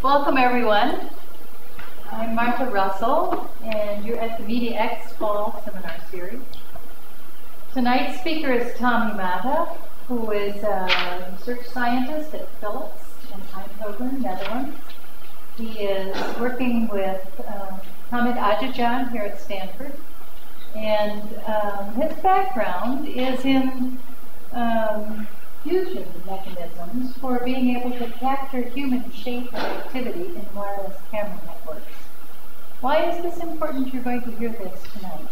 Welcome, everyone. I'm Martha Russell, and you're at the Media X Fall Seminar Series. Tonight's speaker is Tommi Määttä, who is a research scientist at Philips in Eindhoven, Netherlands. He is working with um, Hamid Aghajan here at Stanford, and um, his background is in um, fusion mechanisms for being able to capture human shape and activity in wireless camera networks. Why is this important? You're going to hear this tonight.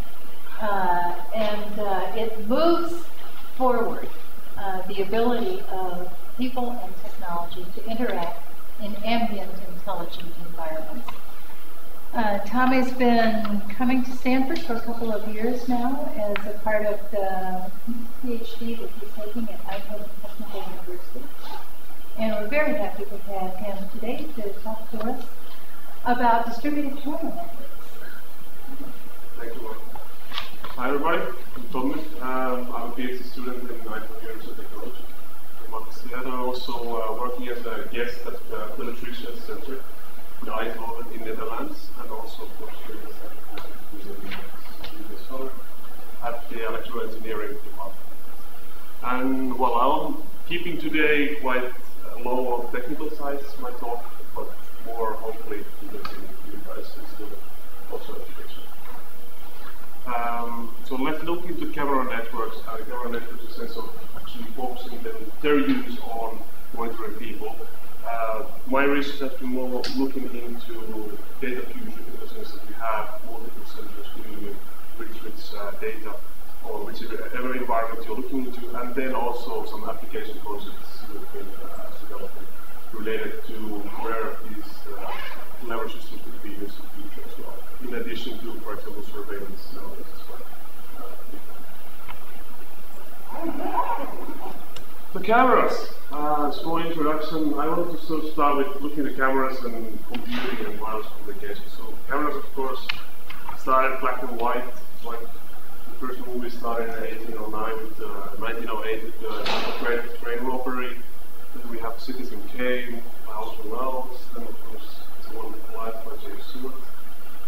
Uh, and uh, it moves forward uh, the ability of people and technology to interact in ambient intelligent environments. Uh, Tommi's been coming to Stanford for a couple of years now as a part of the PhD that he's taking at Eindhoven University. And we're very happy to have him today to talk to us about distributed camera networks. Thank you. Hi, everybody. I'm Thomas. Um, I'm a PhD student in Eindhoven University of Technology. I'm also uh, working as a guest at the Philips Research Center in Eindhoven in the Netherlands, and also, of course, here at the electrical engineering department. And well, I'm keeping today quite low on technical side my talk, but more hopefully convincing you guys also education. Um, so let's look into camera networks. Uh, camera networks in the sense of actually focusing them, their use on monitoring people. Uh, my research has been more looking into data fusion in the sense that we have multiple sensors giving you rich, rich uh, data or whichever environment you're looking into, and then also some application concepts you've been uh, developing related to where these uh, lever systems could be used in the future as well, in addition to, for example, surveillance nowadays as well. The cameras. Uh, small introduction. I wanted to sort of start with looking at cameras and computing and wireless communication. So cameras, of course, started black and white, like first movie started in 1809 with uh, 1908 with the uh, train, train robbery. Then we have Citizen Kane by Orson Welles. Then of course It's a Wonderful Life by James Stewart.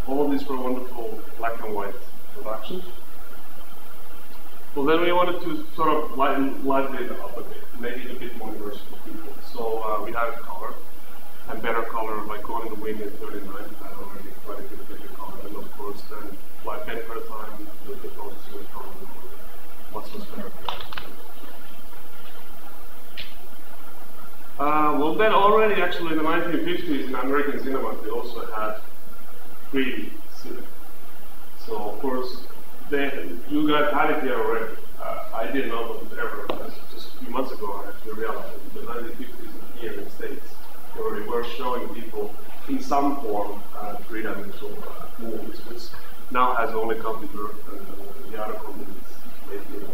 All of these were wonderful black and white productions. Well, then we wanted to sort of lighten, lighten it up a bit, make it a bit more diverse for people. So uh, we had color, and better color, like Gone in the Wind in 39, had already quite a good better color. And of course, then pen per time, the, the process will come much, much better. Uh, well, then already, actually, in the 1950s in American cinema, they also had 3D cinema. So, of course, they, you guys had it here already. Uh, I didn't know about it ever. Just a few months ago, I actually realized that the 1950s here in the States, were showing people in some form uh, three-dimensional uh, movies, which now has only come to Europe and uh, the other continents lately.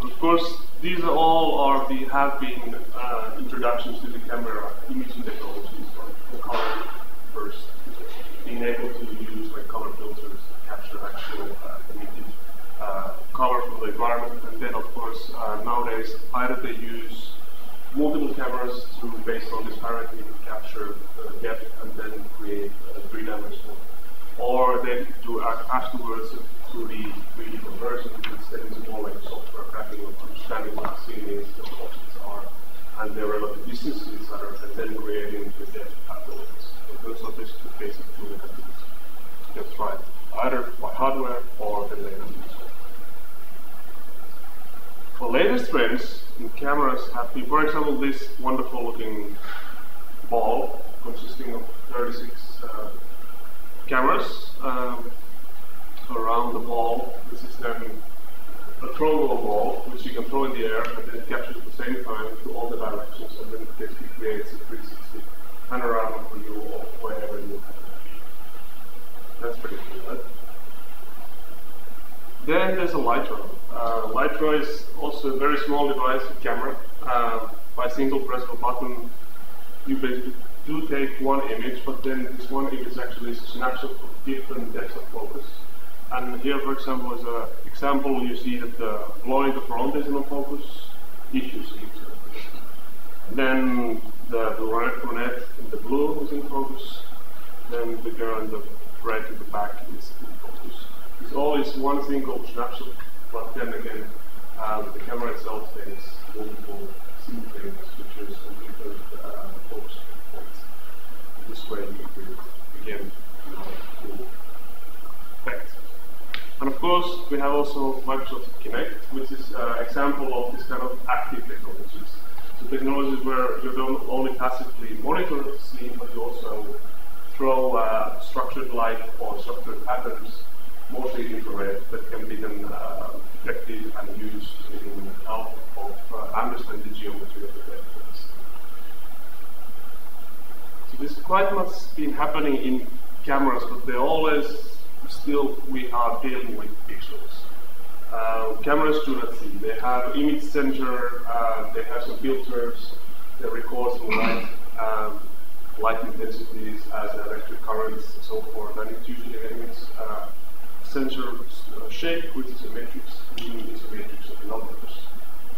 Of course, these are all are the have been uh, introductions to the camera imaging technologies, like the color first, being able to use like color filters to capture actual uh, emitted uh, color from the environment. And then, of course, uh, nowadays, either they use multiple cameras to, based on disparity, to capture the depth and then create a three-dimensional, or they do afterwards through the 3D conversion, which then more like software cracking of understanding what is, the objects are, and their relative distances, etc., and then creating the depth afterwards. So those are just the basic two mechanisms. That's right. Either by hardware or the later For latest trends cameras have been, for example, this wonderful looking ball consisting of 36 uh, cameras um, around the ball. This is then a throwable ball, which you can throw in the air and then capture at the same time to all the directions, and then it basically creates a 360 panorama for you of wherever you have That's pretty cool, right? Then there's a Lytro. Uh, Lytro is also a very small device with camera. Uh, by single press of a button, you basically do take one image, but then this one image is actually a snapshot of different depths of focus. And here, for example, as an example, you see that the blowing the front is in focus, issues Then the, the brunette in the blue is in focus, then the girl in the red in the back is in. It's always one single snapshot, but then again, um, the camera itself takes multiple simultaneous pictures and different uh, focus points. This way you can again, you know, effect. And of course, we have also Microsoft Kinect, which is an example of this kind of active technologies. So technologies where you don't only passively monitor the scene, but you also throw uh, structured light or structured patterns, mostly infrared, that can be then uh, and used in help of uh, understand the geometry of the vectors. So this quite much been happening in cameras, but they always still we are dealing with pixels. Uh, cameras do not see. They have image sensor, uh, they have some filters, they record some light, um, light intensities as electric currents and so forth, and it usually emits uh, sensor uh, shape, which is a matrix, meaning it's a matrix of numbers.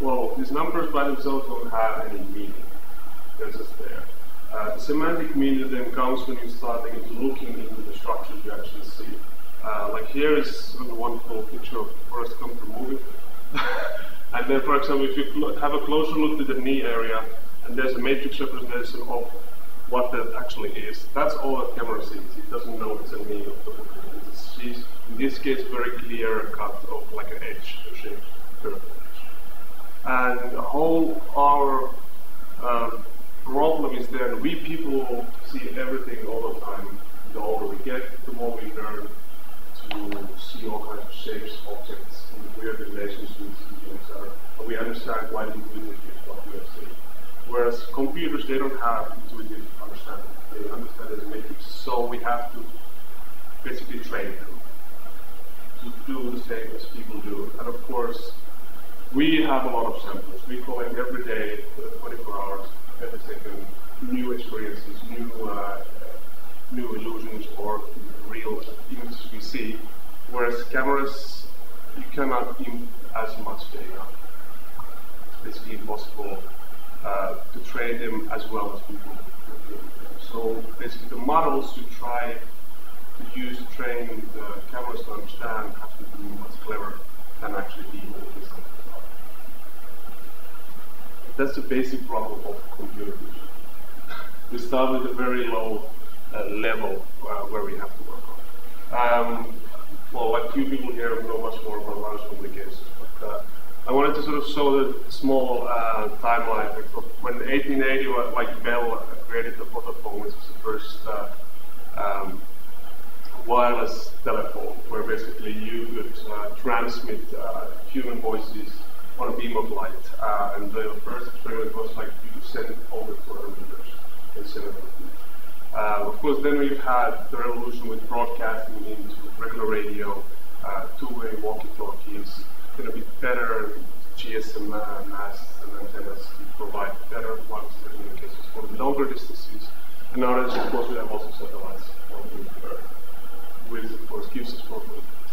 Well, these numbers by themselves don't have any meaning. They're just there. Uh, the semantic meaning then comes when you start looking into the structures you actually see. Uh, like here is a wonderful picture of Forrest Gump movie. and then, for example, if you have a closer look to the knee area, and there's a matrix representation of what that actually is, that's all the camera sees. It doesn't know it's a the foot. It sees, in this case, very clear cut of like an edge, a shape, edge. And the whole our uh, problem is that we people see everything all the time. The older we get, the more we learn to see all kinds of shapes, objects, and weird relationships, etc. But we understand quite intuitively what we are seeing. Whereas computers, they don't have intuitive understanding. They understand a matrix. So we have to basically train them to do the same as people do. And of course, we have a lot of samples. We collect every day, 24 hours, every second, new experiences, new uh, new illusions or real images we see, whereas cameras, you cannot input as much data. It's basically impossible uh, to train them as well as people. So basically the models you try to use to train the cameras to understand have to be much clever than actually people listening. That's the basic problem of computer vision. we start with a very low uh, level uh, where we have to work on. Um, well, like few people here know much more about wireless communications, but uh, I wanted to sort of show the small uh, timeline. When 1880, like Bell created the photophone, which was the first uh, um, wireless telephone, where basically you could uh, transmit human voices on a beam of light. and the first experiment was like you send over 200 meters instead of uh, of course, then we've had the revolution with broadcasting into regular radio, uh, two-way walkie-talkies, going to be better GSM masts and antennas to provide better wireless communications for longer distances. And nowadays, of course, we have also satellites which of course gives us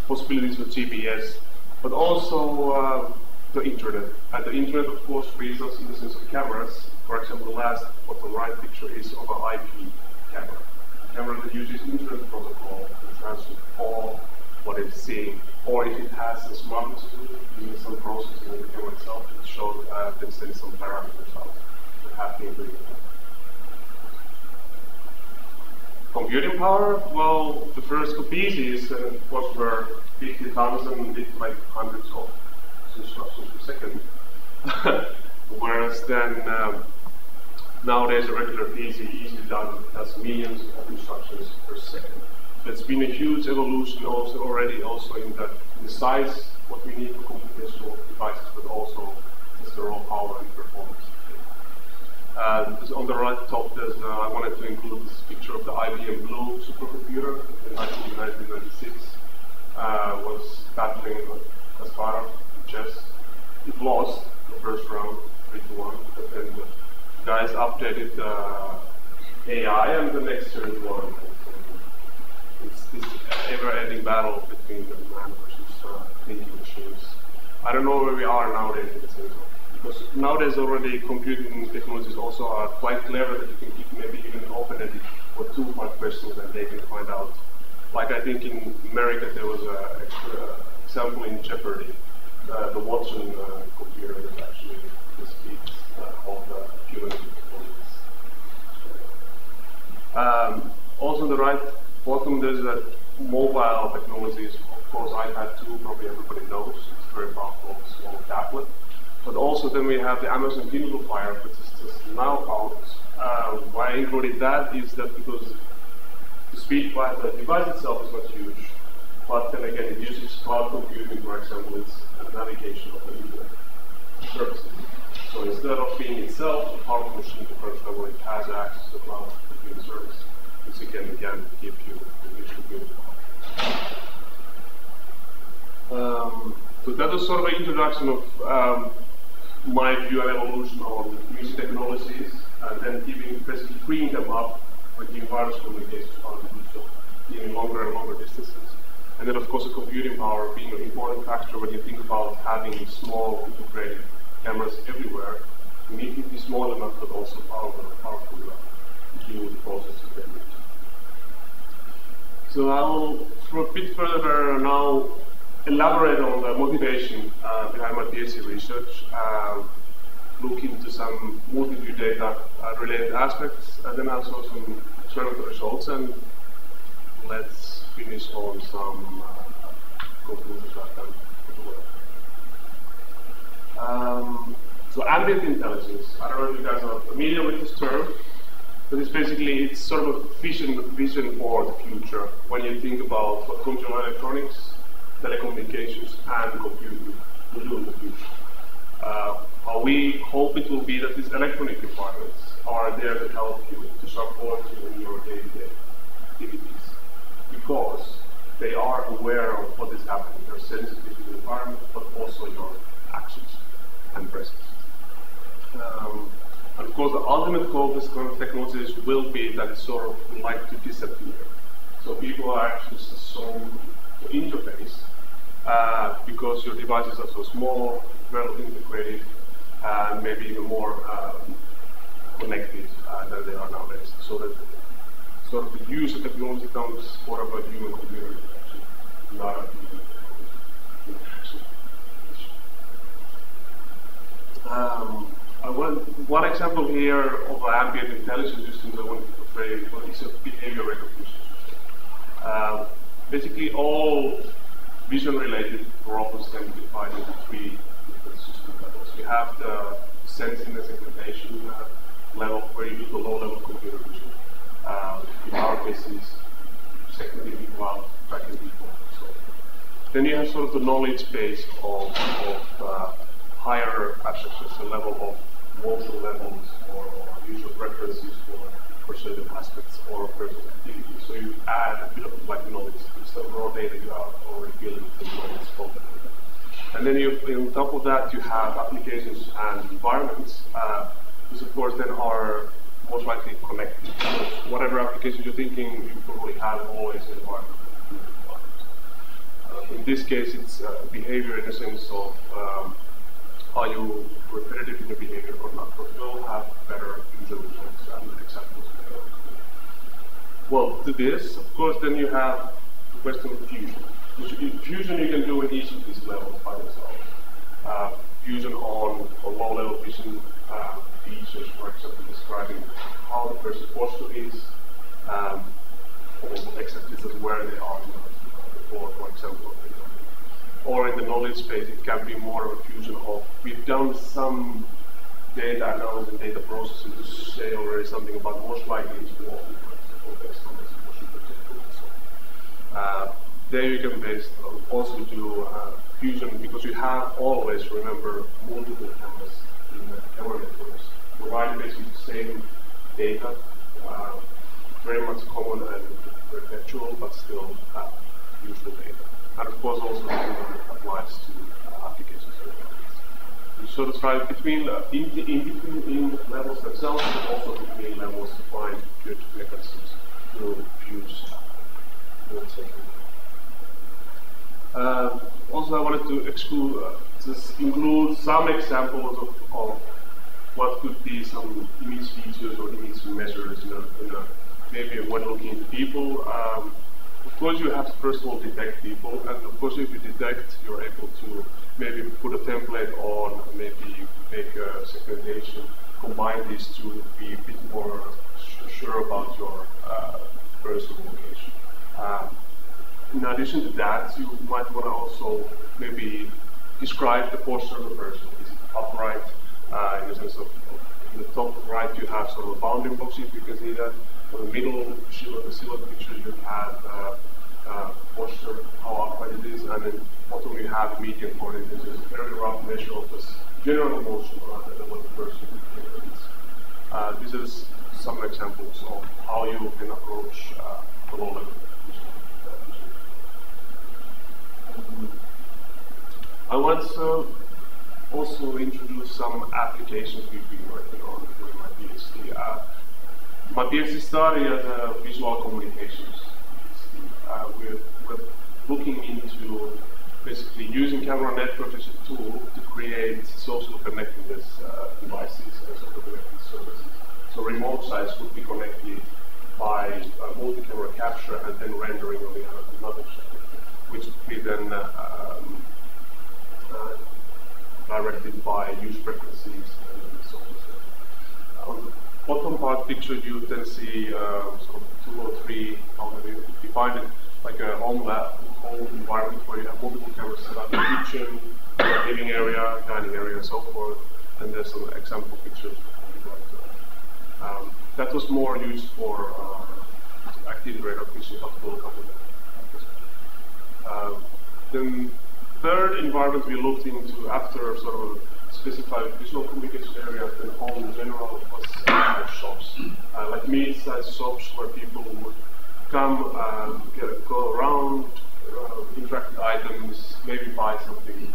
possibilities with GPS, but also uh, the internet. And the internet, of course, frees us in the sense of cameras. For example, the last bottom right picture is of an IP camera. A camera that uses internet protocol to transmit all what it's seeing, or if it has a smartness to it, some processing in the camera itself, it shows uh, that sends some parameters have been read. Computing power, well, the first PCs uh, was were 50,000 did like hundreds of instructions per second. Whereas then um, Nowadays, a regular PC easily does millions of instructions per second. It's been a huge evolution also already also in the, in the size, what we need for computational devices, but also just the raw power and performance. Uh, on the right top, there's, uh, I wanted to include this picture of the IBM Blue supercomputer in 1996. Uh, was battling Kasparov in chess. It lost the first round, 3 to 1, but then the guys updated uh, AI and the next is one. It's this ever-ending battle between the man versus uh, thinking machines. I don't know where we are nowadays in this sense Because nowadays already computing technologies also are quite clever that you can give maybe even open-ended or two part questions and they can find out. Like I think in America there was an example in Jeopardy, the Watson uh, computer that actually speed uh, of the human. Um, also on the right bottom there's that mobile technologies. Of course iPad 2 probably everybody knows. It's very powerful small tablet. But also then we have the Amazon Kindle Fire, which is just now out. Uh, why I included that is that because the speed by the device itself is not huge, but then again it uses cloud computing, for example, it's navigation of the internet services. So instead of being itself a powerful machine, for example, it has access to cloud computing service, which again, again give you the. Um, so that was sort of an introduction of um, my view and evolution on music technologies, and then giving basically freeing them up for giving wireless communications do so, even longer and longer distances. And then, of course, the computing power being an important factor when you think about having small integrated cameras everywhere. You need to be small enough, but also powerful, powerful enough to with the processes that So I'll, for a bit further now, elaborate on the motivation uh, behind my PhD research, uh, look into some multi-view data uh, related aspects, and then also some experimental results, and let's finish on some uh, conclusions I've um, so ambient intelligence, I don't know if you guys are familiar with this term, but it's basically, it's sort of a vision, vision for the future. When you think about consumer electronics, telecommunications and computing will do in the future. Uh, we hope it will be that these electronic departments are there to help you, to support you in your day-to-day activities, because they are aware of what is happening. They're sensitive to the environment, but also your actions and presence. Um, and of course, the ultimate goal of this kind of technologies will be that it's sort of like to disappear. So people are actually so interface uh, because your devices are so small, well integrated, and maybe even more um, connected uh, than they are nowadays. So that sort of the use of technology becomes more of a human computer interaction, not a human interaction. Um, one, one example here of an ambient intelligence system that I want to portray is behavior recognition. Uh, basically, all vision-related problems can be divided into three different system levels. You have the sensing and segmentation uh, level, where you do the low-level computer vision. Uh, in our case, is people tracking people, so Then you have sort of the knowledge base of, of uh, higher abstractions, the level of motion levels or, or user preferences for, for certain aspects or personal activities. So you add a bit of like knowledge the raw data you are already building from knowledge content. And then you, on top of that, you have applications and environments, uh, which of course then are most likely connected. So whatever applications you're thinking, you probably have always an environment. Uh, in this case, it's uh, behavior in the sense of um, are you repetitive in your behavior or not, we'll have better user results and examples. Well, to this, of course, then you have the question of fusion. fusion you can do at each of these levels by yourself. Uh, fusion on, on low-level vision uh, features, for example, describing how the person's posture is, um, or exactly just where they are, for, for example. Or in the knowledge space, it can be more of a fusion of, we've done some data analysis and data processing to say already something about most likely based on this uh, there you can base, also do uh, fusion because you have always, remember, multiple cameras in the camera networks, providing basically the same data, uh, very much common and perpetual, but still uh, useful data. And of course also applies to uh, applications. You sort of try between uh, in, in between in levels themselves, but also between levels to find good mechanisms to fuse uh, also, I wanted to exclude, uh, just include some examples of, of what could be some image features or image measures in a, in a maybe when looking into people. Um, course, you have to first of all detect people, and of course, if you detect, you're able to maybe put a template on, maybe make a segmentation, combine these two to be a bit more sure about your uh, person location. Um, in addition to that, you might want to also maybe describe the posture of the person. Is it upright? Uh, in the sense of, in the top right, you have sort of a bounding box, if you can see that. In the middle, the silhouette picture, you have uh, uh, posture, how upright it is, and then do we have median coordinates. It's a very rough measure of this general motion rather than what the person is. Uh, these are some examples of how you can approach uh, the low. I want to also introduce some applications we've been working on during my PhD. Uh, my PhD study as a visual communications. Uh, we're, we're looking into basically using camera networks as a tool to create social connectedness uh, devices and social connected services. So remote sites would be connected by uh, multi-camera capture and then rendering on the other side, which would be then uh, um, uh, directed by use frequencies and so on. So On the bottom part picture, you then see uh, sort of two or three, how many, define it like a home lab, home environment where you have multiple cameras set up in the kitchen, living area, dining area, and so forth. And there's some example pictures. Um, that was more used for uh, active radar fishing, uh, Then third environment we looked into after sort of specified visual communication areas and home in general was uh, shops, uh, like mid-sized shops where people would come, um, get, go around, uh, interact with items, maybe buy something,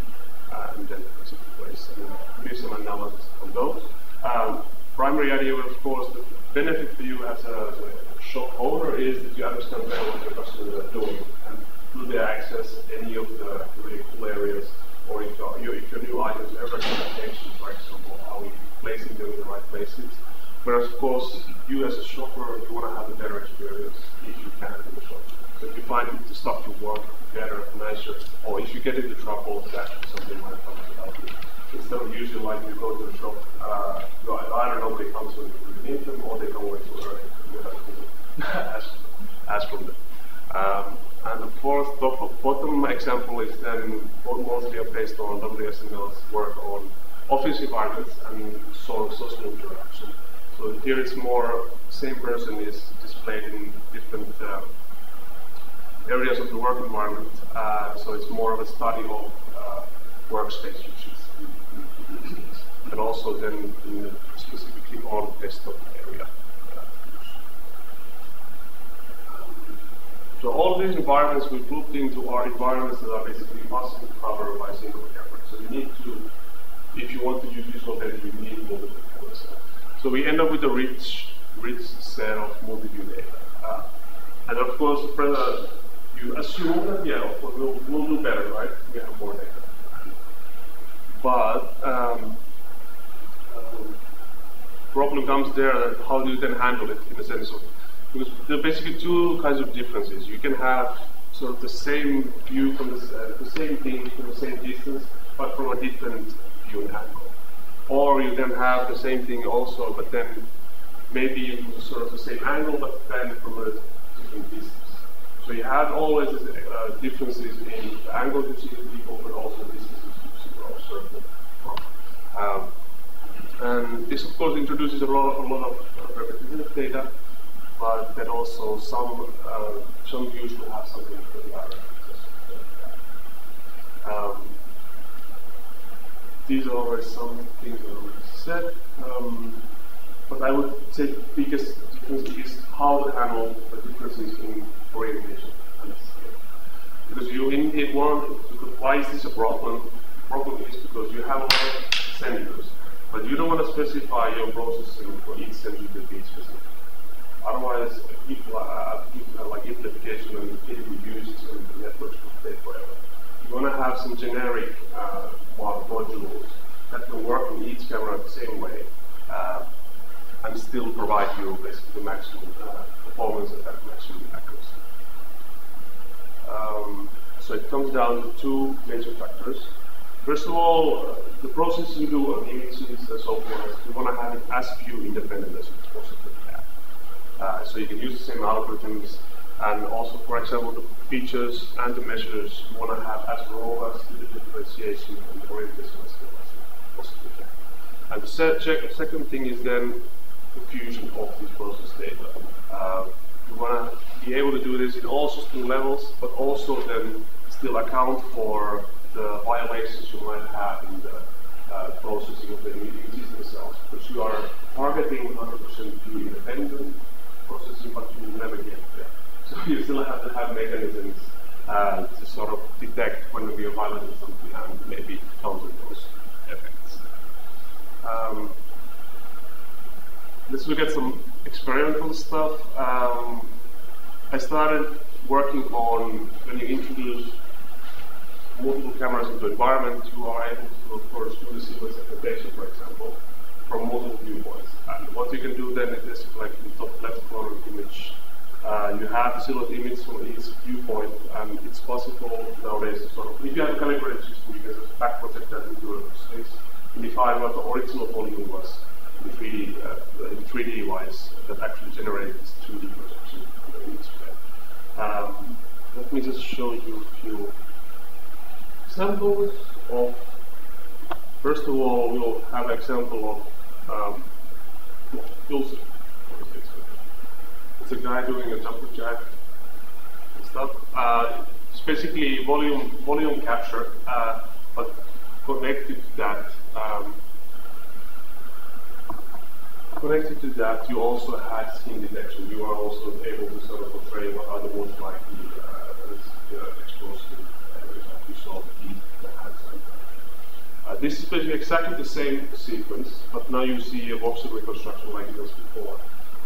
uh, and then exit the place, and do some analysis on those. Um, primary idea, of course, the benefit for you as a, as a shop owner is that you understand better what your customers are doing and do they access any of the really cool areas, or if, you, if your new items ever locations, for example, are we placing them in the right places? Whereas, of course, you as a shopper, you want to have a better experience if you can in the shop. So if you find the stuff you want better, nicer, or if you get into trouble, that something might come to help you. Instead of usually like you go to the shop, uh, either nobody comes when you need them, or they come way too early. You have to ask, from them. Um, and the fourth bottom example is then mostly based on WSNL's work on office environments and social interaction. So here it's more, same person is displayed in different uh, areas of the work environment. Uh, so it's more of a study of uh, workspace uses. And also then specifically on desktop area. So all these environments we put into are environments that are basically possible to cover by single camera. So you need to, if you want to use this data, you need multiple. So we end up with a rich, rich set of multi-view data. Uh, and of course, you assume that, yeah, of course, we'll, we'll do better, right? We have more data. But um, problem comes there that how do you then handle it in the sense of because there are basically two kinds of differences. You can have sort of the same view from the, uh, the same thing from the same distance, but from a different view and angle. Or you then have the same thing also, but then maybe sort of the same angle, but then from a different distance. So you have always uh, differences in the angle you see the people, but also distances you observe them from. Um, and this, of course, introduces a lot, a lot of uh, repetitive data but then also some uh, some views will have something pretty direct. Um, these are already some things that already said, um, but I would say biggest difference is how to handle the differences in orientation and scale. Because you indicate one, why is this a problem? The problem is because you have a lot of sensors, but you don't want to specify your processing for each sensor to be specific. Otherwise, people are, people like amplification and it be used and the networks will stay forever. You want to have some generic uh, modules that will work on each camera the same way uh, and still provide you basically the maximum uh, performance and maximum accuracy. Um, so it comes down to two major factors. First of all, uh, the process you do on images and so forth, you want to have it as few independent as can. Uh, so you can use the same algorithms, and also, for example, the features and the measures you want to have as raw as the differentiation and the orientation as possibly can. And the se second thing is then the fusion of this process data. Uh, you want to be able to do this in all system levels, but also then still account for the violations you might have in the uh, processing of the existing cells, because you are targeting 100% pure independent processing, but you never get there. So you still have to have mechanisms uh, to sort of detect when we are violating something and maybe counter those effects. Um, let's look at some experimental stuff. Um, I started working on when you introduce multiple cameras into the environment, you are able to, of course, do the sequence segmentation, for example, from multiple viewpoints. And what you can do then is like in the top left corner image, uh, you have the silhouette image from each viewpoint, and it's possible nowadays to sort of, if you have a calibrated system, you can just back project that into a space and define what the original volume was in 3D, uh, in 3D wise, that actually generates this 2D projection of each um, let me just show you a few examples of, first of all, we'll have an example of um. It's a guy doing a jumper jack and stuff. Uh, it's basically volume volume capture, uh, but connected to that. Um, connected to that, you also had scene detection. You are also able to sort of portray what are the most likely uh, uh exposed to uh, saw the heat that uh, This is basically exactly the same sequence, but now you see a voxel reconstruction like it was before.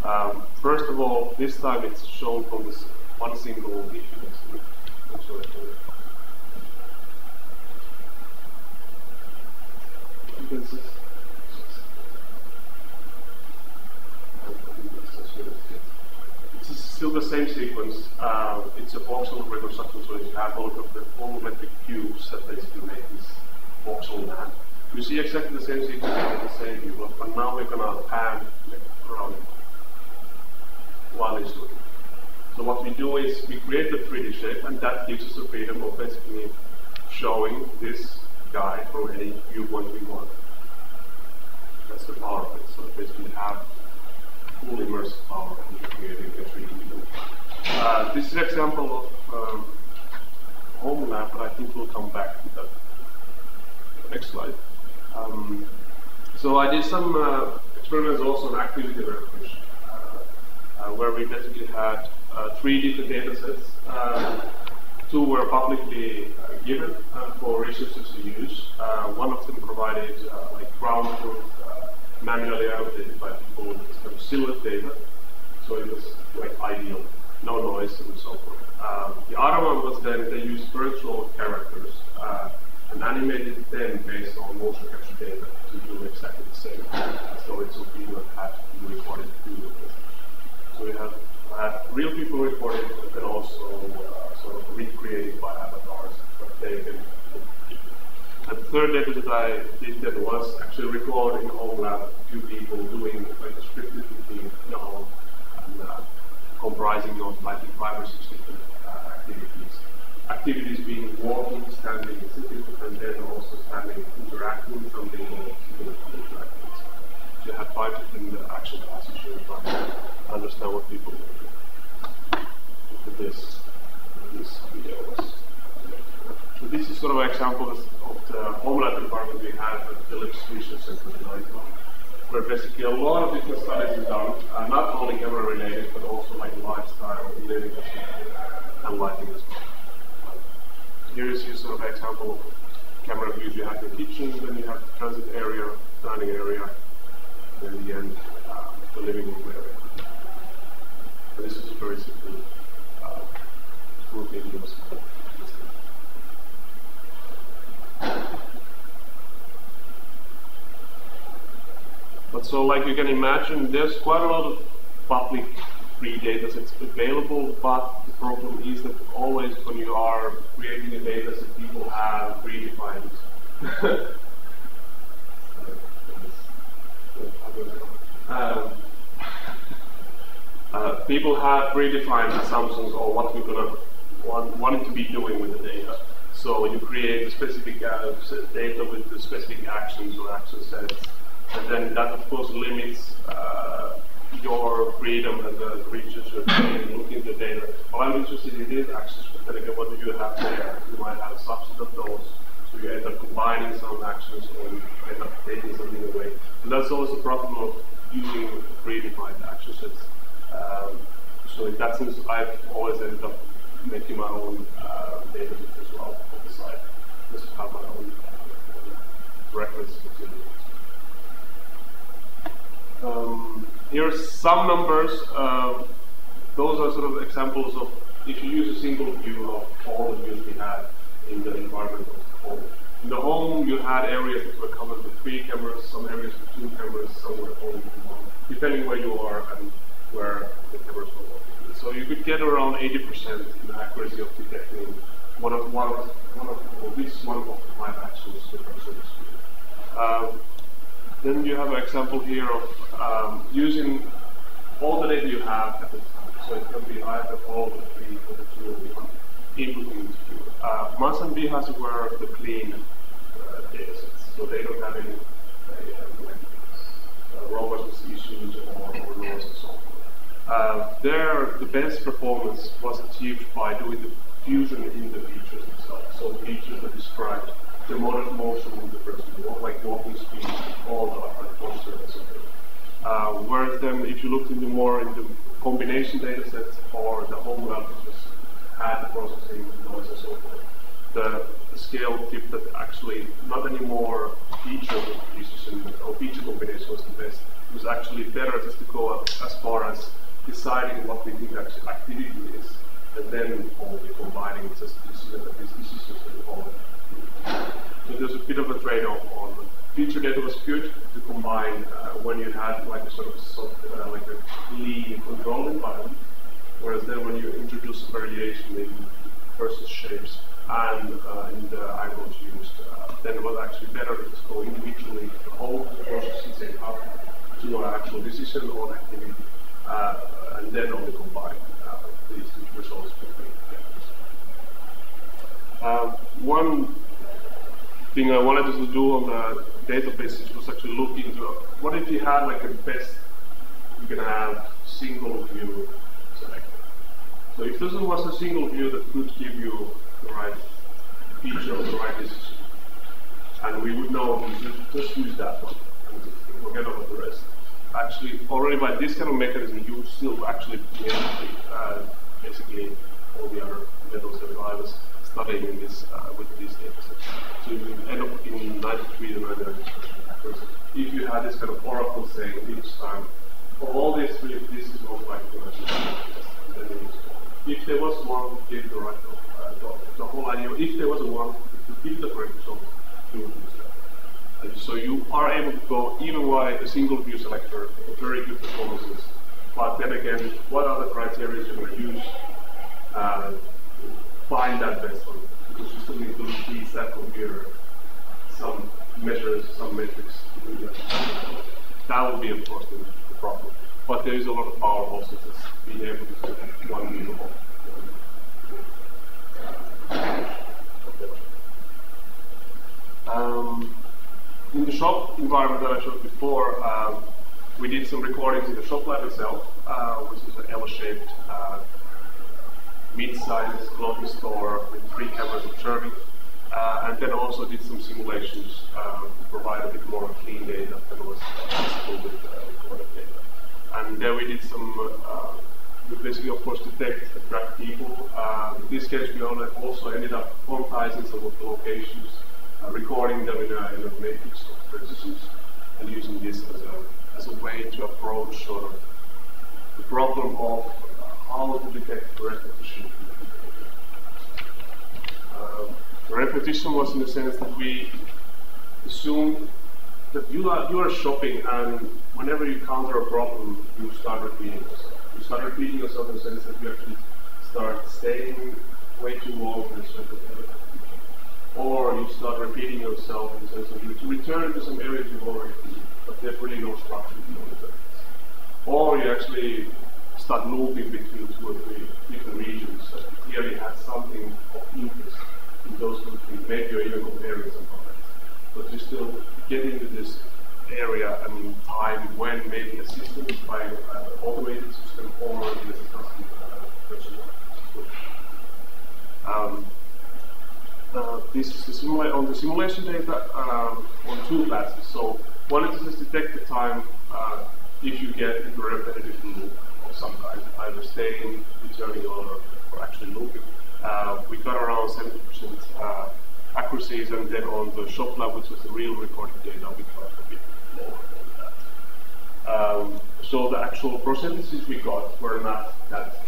Um, first of all, this time it's shown from this one single issue. It's still the same sequence. Uh, it's a voxel reconstruction, so you have all of the volumetric cubes that basically make this voxel map. You see exactly the same sequence the same but now we're going to pan around it doing So what we do is we create the 3D shape, and that gives us the freedom of basically showing this guy from any viewpoint we want. That's the power of it. So basically have full immersive power in creating a 3D view. Uh, this is an example of um, home lab, but I think we'll come back to that. Next slide. Um, so I did some uh, experiments also on activity recognition where we basically had uh, three different data sets. Uh, two were publicly given for researchers to use. one of them provided like ground truth, manually annotated by people with kind of data. So it was like ideal, no noise and so forth. Um, the other one was then they used virtual characters uh, and animated them based on motion capture data to do exactly the same. So it's so people had to be recorded this. So we have had real people reporting, but also uh, sort of recreated by avatars but they can. And the third data that I did that was actually recording in home lab two people doing like a scripted routine in home and uh, comprising of think five or six different uh, activities. Activities being walking, standing, sitting, and then also standing, interacting with something, or. You have five different action classes you understand what people do. This. This video was. So this is sort of an example of the home lab environment we have at Philips Research Center in Eindhoven, where basically a lot of different studies are done, uh, not only camera related, but also like lifestyle, living, as well, and lighting as well. Here is your sort of example of camera views. You have the kitchen, then you have the transit area, dining area, family the uh, the living room area. This is a very simple uh, group in your. But so like you can imagine, there's quite a lot of public free data that's available, but the problem is that always when you are creating a dataset, people have predefined um, uh, people have predefined assumptions on what we're gonna want, wanting to be doing with the data. So you create a specific uh, data with the specific actions or action sets, and then that of course limits uh, your freedom as a creature to look the data. Well, I'm interested in these actions, but what do you have there? You might have a subset of those, so you end up combining some actions or you end up taking something away. And that's always the problem of using predefined action sets. Um, so in that sense, I've always ended up making my own uh, data as well on the side. Just have my own uh, reference. Um, here are some numbers. Uh, those are sort of examples of if you use a single view of all the views we have in the environment. In the home, you had areas that were covered with three cameras, some areas with two cameras, some were only one, depending where you are and where the cameras were located. So you could get around 80% in accuracy of detecting one of one of one of at least one of the five actions the. Um, then you have an example here of um, using all the data you have at the time. So it can be either all the three or the two or the one input into you. Uh, Mars and Bihas were the clean uh, so they don't have any uh, uh, robustness issues or, noise and so forth. Uh, there, the best performance was achieved by doing the fusion in the features themselves. So features that describe the motor motion of the person, like walking speed, all the and so forth. Uh, whereas then, if you look into more into combination data sets or the whole level, processing noise and so forth, the, the scale tip that actually not anymore feature precision or feature combination was the best. It was actually better just to go as far as deciding what we think actually activity is, and then only combining just decision that these follow. So there's a bit of a trade-off on feature data was good to combine uh, when you had like a sort of uh, like a clean control environment, whereas then when you introduce variation in versus shapes and uh, in the icons used, uh, then it was actually better to go individually the whole process and say how to your actual decision or activity, uh, and then only combine uh, these results between uh, one thing I wanted to do on the databases was actually look into what if you had like a best you can have single view. So if this was a single view that could give you the right feature or the right decision, and we would know just use that one and forget about the rest. Actually, already by this kind of mechanism, you would still actually be able to uh, basically all the other methods that I was studying in this uh, with these data sets. So you would end up in 93 to 99 if you had this kind of oracle saying each time, for all these three, this is most likely to be If there was one, give the right uh, the, the, whole idea. If there was one, to give the correct result, you would use that. And so you are able to go even by a single view selector, very good performances. But then again, what are the criteria you're going to use? Uh, find that best one because you still need to teach that computer some measures, some metrics to do that. That would be, of course, the problem. But there is a lot of power also to being able to do one view um, in the shop environment that I showed before, um, we did some recordings in the shop lab itself, uh, which is an L-shaped uh, mid-sized clothing store with three cameras observing. Uh, and then also did some simulations uh, to provide a bit more clean data than was possible with uh, recorded data. And there we did some, uh, basically of course detect, track people. Uh, in this case we also ended up quantizing some of the locations, uh, recording them in a, in a matrix of precisions, and using this as a, as a way to approach sort of the problem of how to detect repetition. Uh, repetition was in the sense that we assumed that you are you are shopping and whenever you encounter a problem, you start repeating yourself. You start repeating yourself in the sense that you actually start staying way too long in a certain area. Or you start repeating yourself in the sense of you return to some areas you've already been, but there's really no structure in to monitor. Or you actually start moving between two or three different regions that clearly had something of interest in those two things. Maybe you're even comparing some products. But you still get into this area and time when maybe a system is buying an automated system or is a custom uh. Um, uh, this is the simula- on the simulation data um, on two classes. So one is just detect the time uh, if you get into a repetitive loop of some kind, either staying, returning, or, or actually looping. Uh, we got around 70% uh, accuracies, and then on the shop lab, which was the real recorded data, we got a bit lower than that. Um, so the actual percentages we got were not that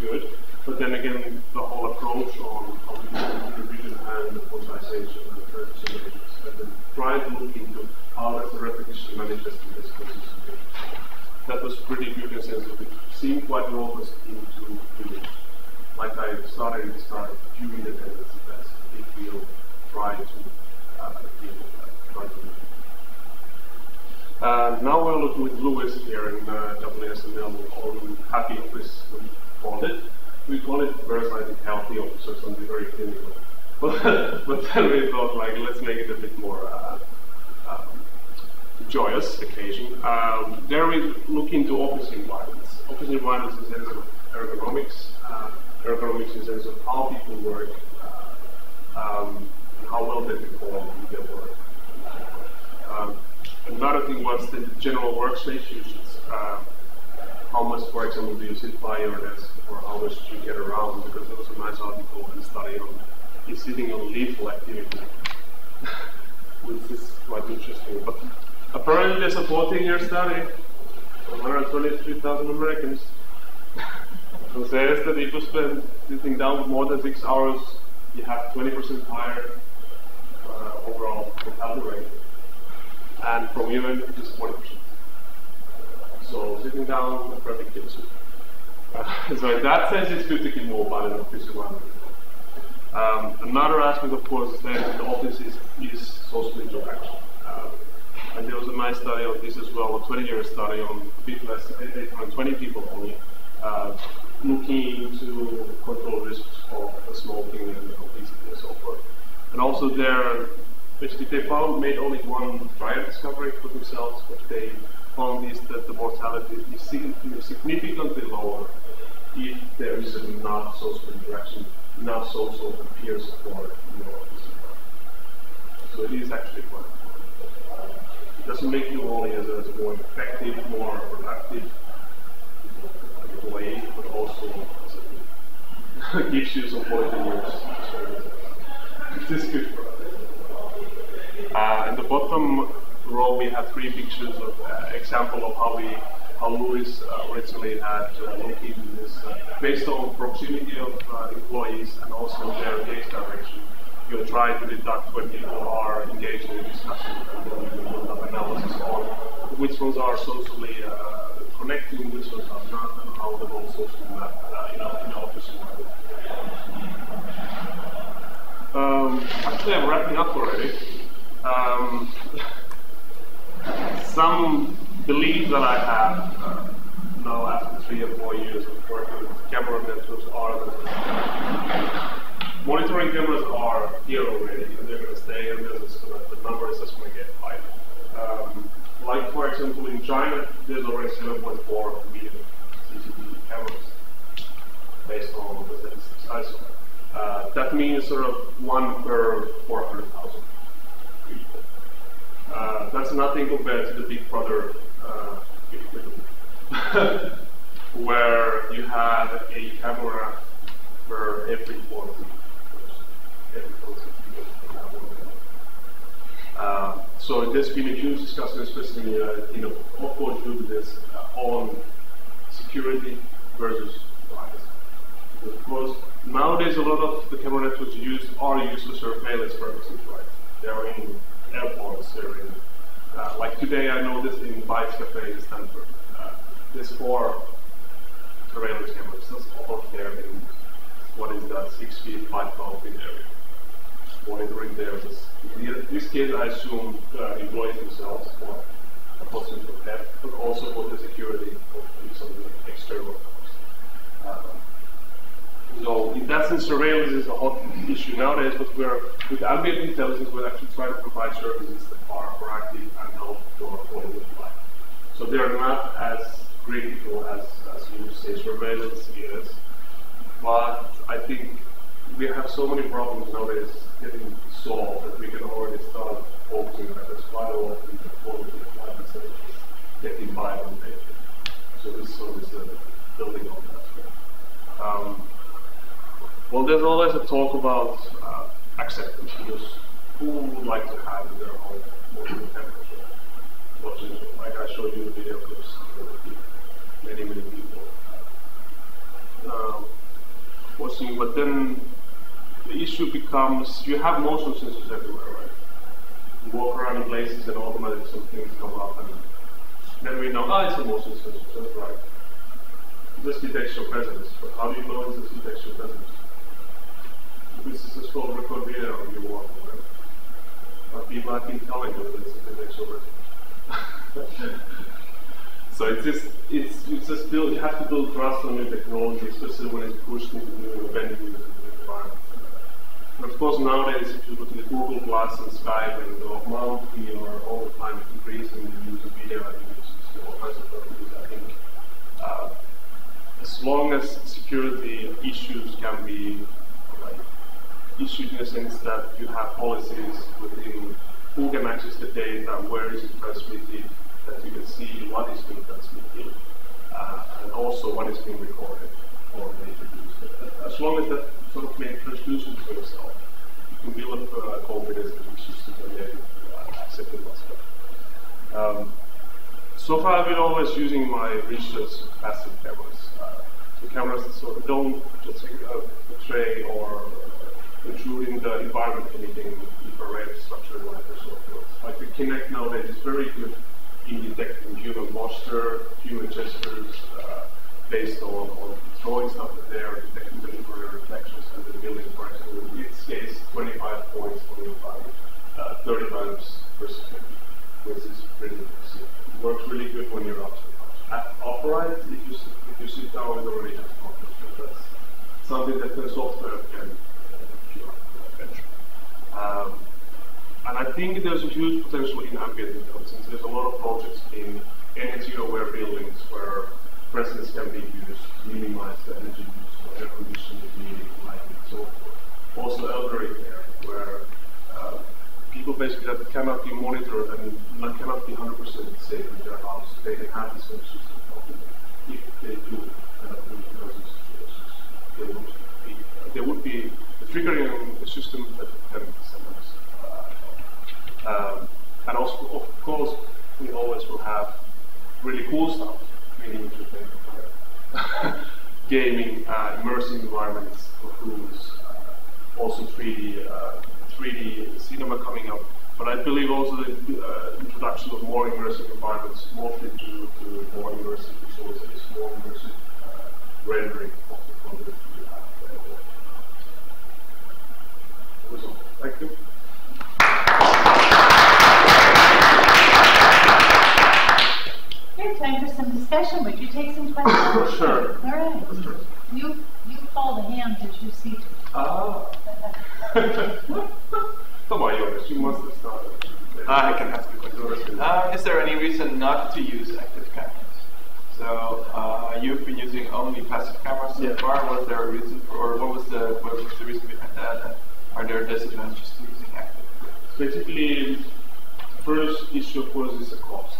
good. But then again, the whole approach on how we do the vision and the quantization and the representations, and then try to look into how does the repetition manifest in this consistency. That was pretty good in the sense that it seemed quite robust into vision. Like I started at the start, viewing the tendency, that's a big deal, try to deal with that, now we're looking with Lewis here in uh, WSNL on happy office, we call it. We call it think, healthy office or something very clinical. But, then we thought, like, let's make it a bit more uh, um, joyous occasion. Um, there we look into office environments. Office environments in terms of ergonomics, uh, ergonomics in terms of how people work, uh, um, how well they perform in their work. Um, Another thing was the general workspace usage. Uh, how much, for example, do you sit by your desk, or how much do you get around? Because there was a nice article and study on is sitting on lethal activity, which is quite interesting. But apparently, they're supporting your study. 123,000 Americans. and says that if you spend sitting down more than six hours, you have 20% higher uh, overall mortality rate and from it is 40%. So sitting down, kills you. Uh, so in that sense, it's good to keep mobile in office environment. Um, another aspect, of course, is that the office is, is social interaction. Uh, and there was a nice study on this as well, a 20-year study on a bit less, 820 people only, uh, looking into control risks of smoking and obesity and so forth. And also there, basically they found made only one trial discovery for themselves, but they found is that the mortality is significantly lower if there is enough social interaction, not social peer support your office So it is actually quite important. It doesn't make you only as a, more effective, more productive way, but also gives you some point in yours. Uh, in the bottom row, we have three pictures of uh, example of how we how Lewis uh, originally had uh, located this uh, based on proximity of uh, employees and also their gaze direction. You'll try to deduct when people are engaged in discussion and analysis on which ones are socially connecting, which ones are not, and how the whole social map in, in office. Um, actually, I'm wrapping up already um, some belief that I have uh, now after three or four years of working with camera networks are that monitoring cameras are here already and they're going to stay and gonna, the number is just going to get higher. Um, like for example in China, there's already 7.4 million CCTV cameras based on the statistics I saw. Uh, that means sort of one per 400,000. Uh, that's nothing compared to the Big Brother uh, where you had a camera for every 40 every 40 uh, so there's been a huge discussion, especially uh, you know, of course, due to this uh, on security versus privacy. Of course, nowadays a lot of the camera networks used are used for surveillance purposes, right? They are in airports, they're in Uh, like today, I noticed in Bytes Cafe in Stanford, uh, there's four surveillance cameras. That's all there in what is that, six feet, five twelve feet area. Monitoring there. This, this case, I assume uh, employees themselves for a possible theft, but also for the security of some external cars. Um, so in that sense, surveillance is a hot issue nowadays, but we're, with ambient intelligence, we're actually trying to provide services that are proactive and help your quality of life. So they are not as critical as, as you say surveillance is, but I think we have so many problems nowadays getting solved that we can already start focusing on. That's quite a lot in the quality of life getting by on day. So this of is building on that. Um, well, there's always a talk about uh, acceptance because who would like to have their home motion temperature? Watching, like I showed you the video clips, many, many people um, watching, but then the issue becomes you have motion sensors everywhere, right? You walk around places and automatically some things come up and then we know, oh, it's a motion sensor, that's right. This detects your presence, but how do you know this detects your presence? This is a record video you walk around. But people have been telling you that it detects your presence. So it's just it's it's just build you have to build trust on new technology, especially when it's pushed into new venues and new environments. And of course nowadays if you look at Google Glass and Skype and the amount we are all the time increasing the use of video and all kinds of purposes, I think uh, as long as security issues can be issued in a sense that you have policies within who can access the data, where is it transmitted, that you can see what is being transmitted, uh, and also what is being recorded or later used. As long as that sort of makes translucent for yourself, you can build up uh, confidence that your system can uh, accepted as well. Um, so far, I've been always using my research passive cameras. Uh, so cameras that sort of don't just uh, portray or intrude in the environment anything infrared, so forth. Like the Kinect nowadays is very good in detecting human posture, human gestures, uh, based on, on stuff at there, detecting the infrared reflections and the building, for example, in its case, 25 points, 25, uh, 30 times per second, which is pretty impressive. It works really good when you're up, at upright. If you, if you sit down, it already has problems, that's something that the software can um, and I think there's a huge potential in ambient intelligence. There's a lot of projects in energy-aware buildings where presence can be used to minimize the energy use air conditioning, heating, lighting, and so forth. Also elderly care, where uh, people basically cannot be monitored and not, cannot be 100% safe in their house, they can have this sort of system if they do up in situations. They would be, they would be triggering a system that can um, and also, of course, we always will have really cool stuff, meaning gaming, uh, immersive environments for crews, uh, also 3D, uh, 3D cinema coming up. But I believe also the uh, introduction of more immersive environments, mostly to, to more immersive visualization, more immersive uh, rendering of the content you have available. Thank you. Okay, time for some discussion. Would you take some questions? Sure. All right. You, you call the hand as you see. Ah. Come on, Jonas, you must have started. Uh, I can ask you a question. Uh, is there any reason not to use active cameras? So uh, you've been using only passive cameras so Yeah. far. Was there a reason for, or what was the what was the reason behind that? And are there disadvantages to using active? Cameras? Basically, first issue, of course, is the cost.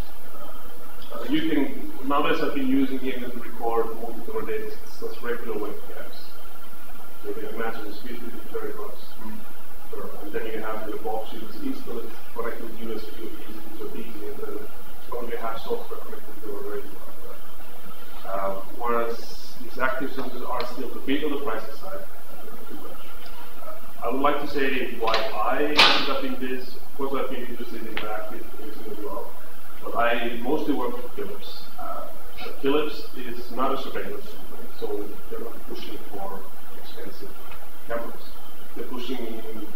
Uh, you can, nowadays I've been using it to record data sets as regular webcams. So you can imagine it's 50 to 30 bucks. per- And then you have the box, you just install it, connect with USB, easy to easy, and then you have software connected to a radio. Um, whereas these active sensors are still a bit on the pricey side. uh, much. Uh, I would like to say why I ended up in this. Of course, I've been interested in active as well, but I mostly work for Philips. Uh, Philips is not a surveillance company, so they're not pushing for expensive cameras. They're pushing in,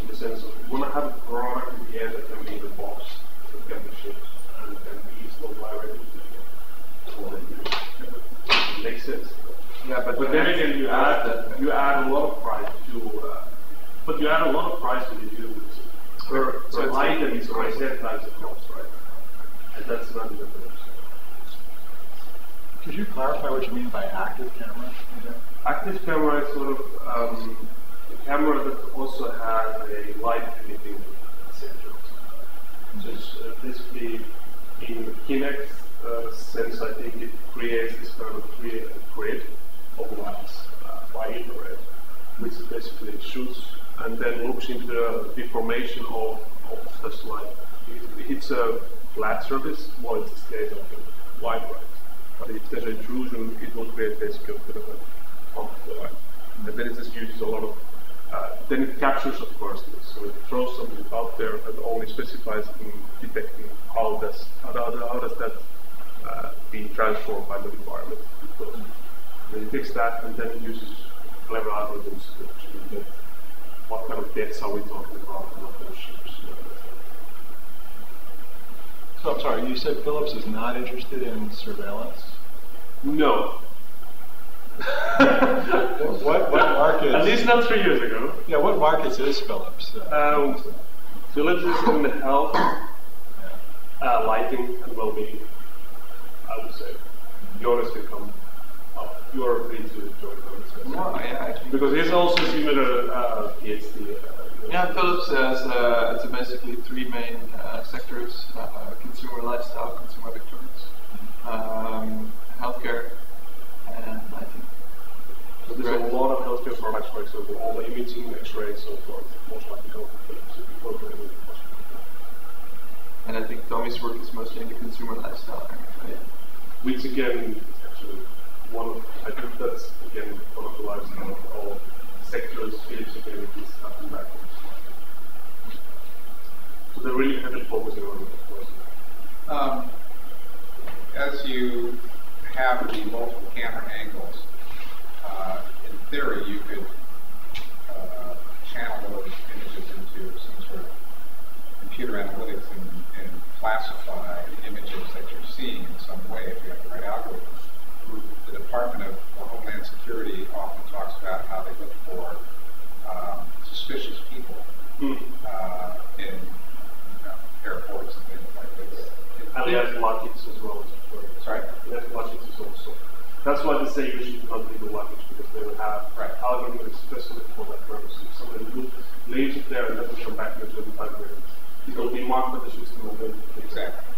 in the sense of we want to have a product in the end that can be in the box that can be shipped and can be installed directly to makes sense. Yeah, but, But then again, you add you add a lot of price to, uh, but you add a lot of price to the unit. Per, So per item is always ten times the cost, right? That's not the. Could you clarify what you mean by active camera? Active camera is sort of um, a camera that also has a light emitting sensor. So it's uh, basically in the Kinect uh, sense, I think it creates this kind of grid, grid of lights uh, by infrared, which basically shoots and then looks into the deformation of, of such light. If it's a flat surface, it's a state of the light right. But if there's an intrusion, it will create basically a bit of a pump of the light. And then it just uses a lot of, uh, then it captures, of course, this. So it throws something out there and only specifies in detecting how does, how, do- how does that uh, be transformed by the environment. It goes. It takes that and then it uses clever algorithms to get what kind of depths are we talking about and what kind of shapes. and all that stuff. So I'm sorry, you said Philips is not interested in surveillance? No. What, what markets? At least not three years ago. Yeah, what markets is Philips? uh, Um, Philips is in the health, uh, lighting, and well-being. I would say. Jonas can come up. You are free to join us. No, yeah. Because he's also similar uh, PhD. Uh, Yeah, Philips has uh, it's basically three main uh, sectors: uh, consumer lifestyle, consumer electronics, um, healthcare, and lighting. So there's a lot of healthcare products, for example, all the imaging, X-ray, so forth. Most likely go for Philips if you work with any hospital. And I think Tommi's work is mostly in the consumer lifestyle area. Which again, is actually one of, I think that's again one of the lifestyle of all sectors. So they're really heavily focusing on it, of course. Um, As you have the multiple camera angles, uh, in theory, you could uh, channel those images into some sort of computer analytics and and classify the images that you're seeing in some way if you have the right algorithms. The Department of Homeland Security often talks about how they look for um, suspicious people Hmm. uh, in you know, airports and things like this. And they have luggage as well. Sorry? They have luggage also. That's why they say you should not leave the luggage because they will have Right. algorithms especially for that purpose. If somebody leaves it there and doesn't come back in 25 minutes, it will be marked by the system. Exactly.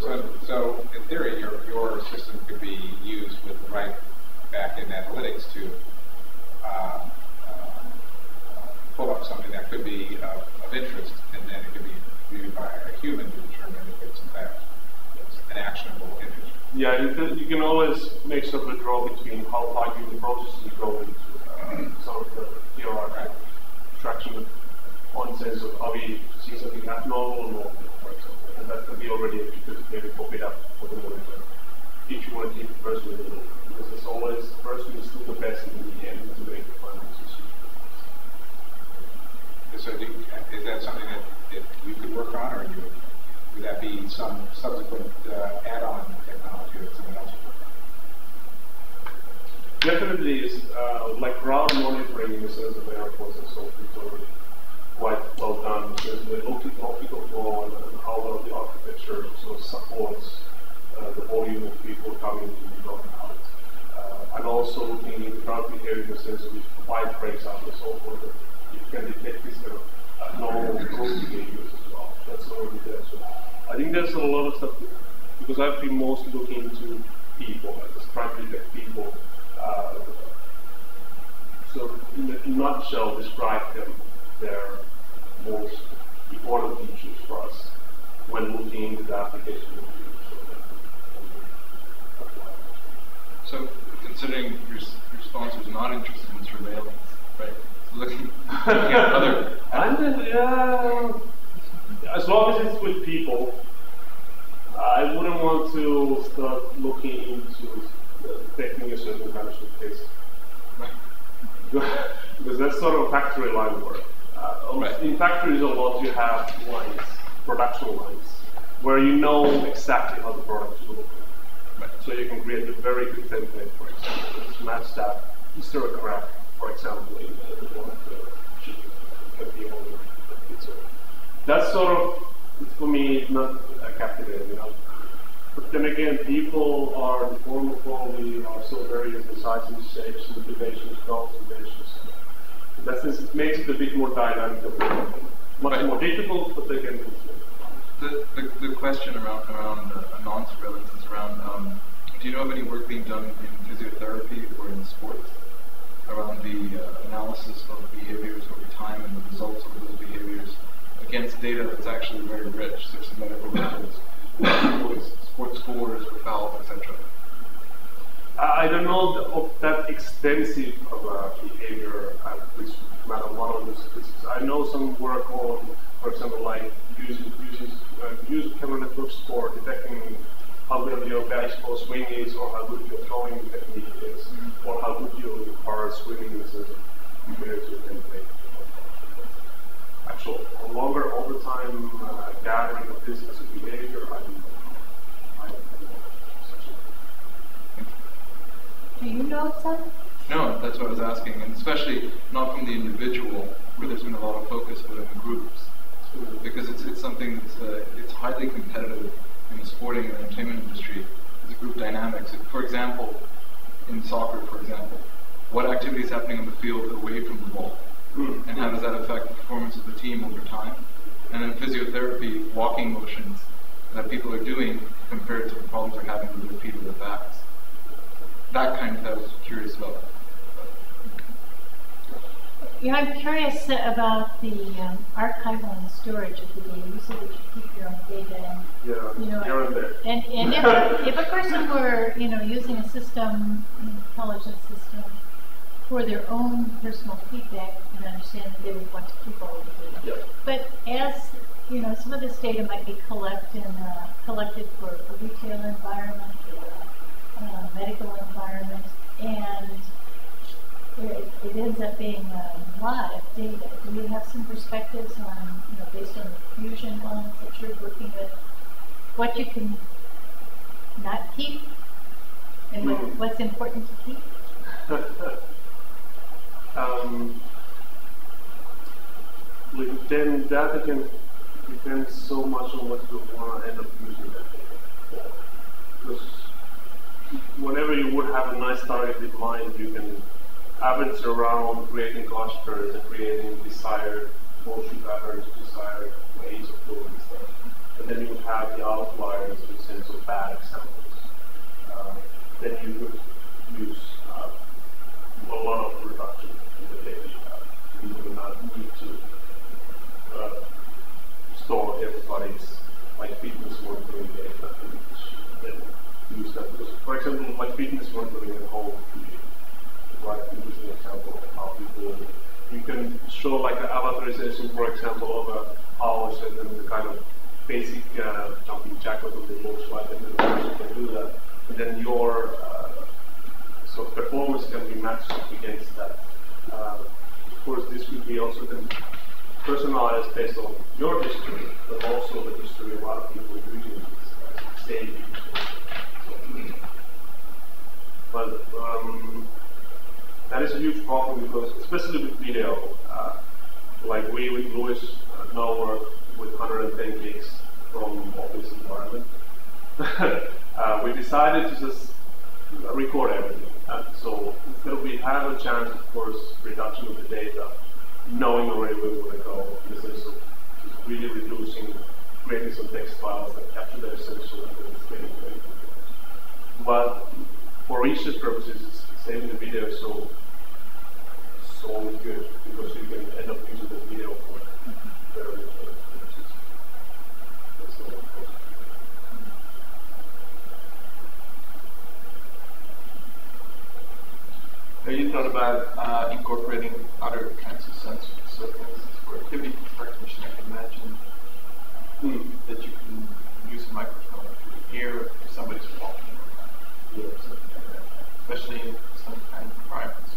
So, so in theory, your, your system could be used with the right back-end analytics to um, uh, pull up something that could be of, of interest, and then it could be viewed by a human to determine if it's in fact an actionable image. Yeah, you can, you can always make sort of a draw between how far you the process you go into uh, some of the hierarchy traction on sense of are we seeing something abnormal or. And that can be already you could maybe copy up for the monitor if you want to keep the person in the loop. Because there's always the person is still the best in the end to make the final decision. So do, is that something that, that you could work on, or you, would that be some subsequent uh, add-on technology that someone else would work on? Definitely is, uh, like ground monitoring in the sense of airports and so forth already quite well done. Because they look at optical flow and, and how well the architecture sort of supports uh, the volume of people coming in and out. Uh, and also looking the sense of if light breaks out and so forth, that you can detect this kind of abnormal group behaviors as well. That's already there. So I think there's a lot of stuff because I've been mostly looking into people, I just trying to detect people. Uh, so in a nutshell, describe them, their most important features for us when looking into the application so that we can apply. So considering your, your sponsor is not interested in surveillance, right? Looking, looking at other, And then, yeah, as long as it's with people, I wouldn't want to start looking into detecting a certain kind of suitcase. because that's sort of factory line work. Uh, Right. In factories a lot you have lines, production lines, where you know exactly how the product is looking. Right. So you can create a very good template, for example, to match that Easter crack, for example, in uh, the one the chicken, can be on the pizza. That's sort of, for me, not uh, captivating enough. But then again, people are deformable, we are so various in sizes, shapes, motivations, goals, intentions. That makes it a bit more dynamic, much more difficult, but again, The, the, the question around, around uh, non-surveillance is around, um, do you know of any work being done in physiotherapy or in sports around the uh, analysis of behaviors over time and the results of those behaviors against data that's actually very rich, such as medical records, sports, sports scores for fouls, etc. I don't know of that extensive of a behavior uh, which matter of the statistics. I know some work on, for example, like using using uh, use camera networks for detecting how good your baseball swing is, or how good your throwing technique is, or how good your car swimming is uh, compared to. Actual longer all the time uh, gathering of this as a behavior. I don't know. I don't know such a Do you know some? No, that's what I was asking, and especially not from the individual, where there's been a lot of focus, but in the groups. Because it's, it's something that's uh, it's highly competitive in the sporting and entertainment industry. The group dynamics. For example, in soccer, for example, what activity is happening on the field away from the ball, Mm. and how does that affect the performance of the team over time? And then physiotherapy, walking motions that people are doing compared to the problems they're having with their feet or their backs. That kind of thing I was curious about. Yeah, I'm curious about the um, archival and storage of the data. You said that you keep your own data and Yeah, You know, here and there. And, and if, if a person were, you know, using a system, an intelligence system, for their own personal feedback, you can understand that they would want to keep all of the data. Yep. But as, you know, some of this data might be collected, uh, collected for a retail environment or a uh, medical environment, and it, it ends up being a lot of data. Do you have some perspectives on, you know, based on the fusion ones that you're working with, what you can not keep and what, Mhm. what's important to keep? um, then that again depends so much on what you want to end up using that data for. Because whenever you would have a nice target in mind, you can average around creating clusters and creating desired motion patterns, desired ways of doing stuff. And then you would have the outliers in the sense of bad examples. Uh, then you would use uh, a lot of reduction in the data you have. You do not need to uh, store everybody's like fitness monitoring data and then use for example, like fitness monitoring at home, like using an example of how people, you can show like an avatarization, for example, of a house and then the kind of basic uh, jumping jack of it looks like, and then the person can do that. And then your uh, so performance can be matched against that. Uh, of course, this could be also then personalized based on your history, but also the history of other people using this same feature. So, but um, that is a huge problem because, especially with video, uh, like we with Lewis uh, now work with 110 gigs from office environment. uh, we decided to just record everything. And so instead we have a chance, of course, reduction of the data, knowing already where we want to go, sense of just really reducing, creating some text files that capture the essential and then getting But for research purposes, it's saving the video so so good because you can end up using the video for very purposes. That's all. Have you thought about uh, incorporating other kinds of sensors? So, for activity recognition, I can imagine Hmm. that you can use a microphone to hear if somebody's walking or something like that. Especially in some kind of environments.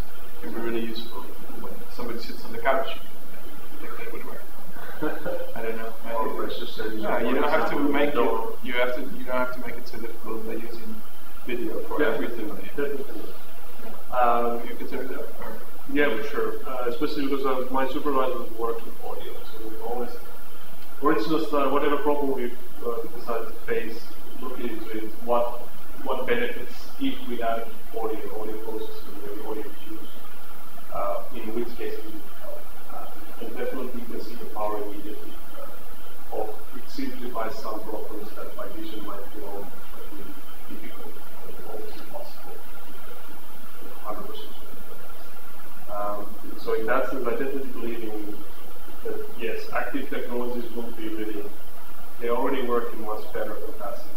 It would be really useful when somebody sits on the couch, you can take that with. I don't know. I think- let's just say, Yeah, you don't have to make it, you have to, you don't have to make it so difficult by using video for Yeah, everything. Definitely. Um, You could set it up, or, Yeah, for sure. Uh, especially because uh, my supervisors work with audio, so we always, or it's just uh, whatever problem we uh, decide to face, looking into it, what what benefits if we add audio, audio processing, maybe audio cues, uh, in which case it would help. Uh, and definitely you can see the power immediately. Uh, of it simplifies some problems that by vision might feel really difficult, or almost impossible. 100%. Um, so in that sense, I definitely believe in that, yes, active technologies will be really, they already work in much better capacity.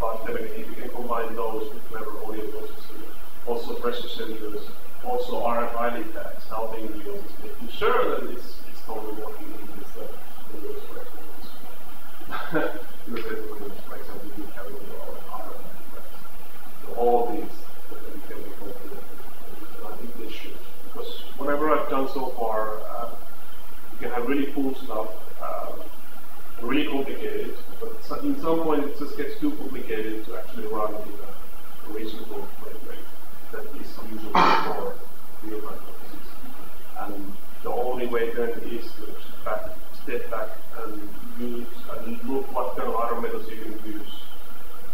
But then if you can combine those with clever audio processing, also pressure sensors, also RFID tags, helping you making sure that it's, it's totally working in this stuff. in those directions. Because for example, you a lot of RFID tags. So all these, that we can be confident with. I think they should. Because whatever I've done so far, uh, you can have really cool stuff, um, really complicated, but in some point it just gets too complicated to actually run in a reasonable frame rate that is usually for real-time purposes. And the only way then is to back, step back and use and look what kind of other methods you can use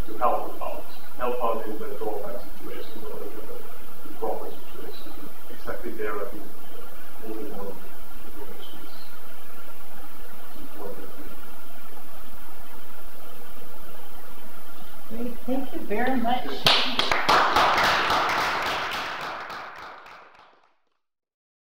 to help out, help out in the drawback situation or the, the situation. Exactly there, I think, on information is important. Great, thank you very much.